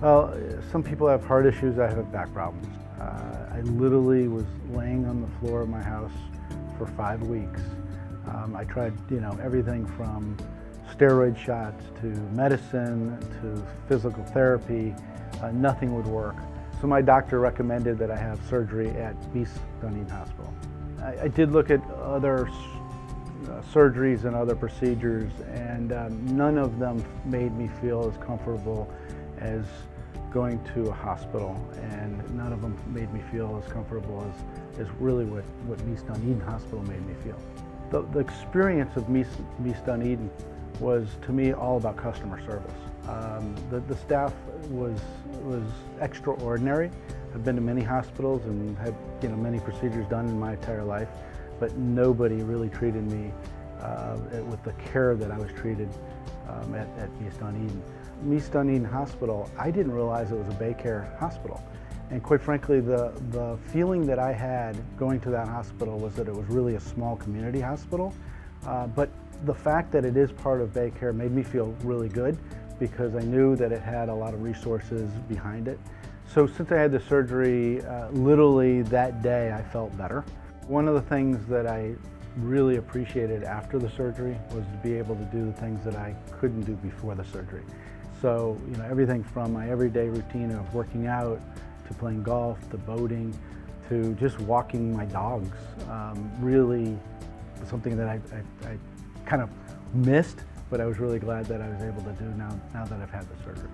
Well, some people have heart issues, I have back problems. Uh, I literally was laying on the floor of my house for five weeks. Um, I tried, you know, everything from steroid shots to medicine to physical therapy. Uh, nothing would work. So my doctor recommended that I have surgery at Mease Dunedin Hospital. I, I did look at other uh, surgeries and other procedures and um, none of them made me feel as comfortable as going to a hospital and none of them made me feel as comfortable as, as really what, what Mease Dunedin Hospital made me feel. The, the experience of Mease, Mease Dunedin was to me all about customer service. Um, the, the staff was, was extraordinary. I've been to many hospitals and had you know, many procedures done in my entire life, but nobody really treated me uh, with the care that I was treated um, at, at Mease Dunedin. Mease Dunedin Hospital, I didn't realize it was a Baycare hospital. And quite frankly, the, the feeling that I had going to that hospital was that it was really a small community hospital. Uh, but the fact that it is part of Baycare made me feel really good because I knew that it had a lot of resources behind it. So since I had the surgery, uh, literally that day I felt better. One of the things that I really appreciated after the surgery was to be able to do the things that I couldn't do before the surgery. So, you know, everything from my everyday routine of working out to playing golf to boating to just walking my dogs um, really something that I, I, I kind of missed, but I was really glad that I was able to do now, now that I've had the surgery.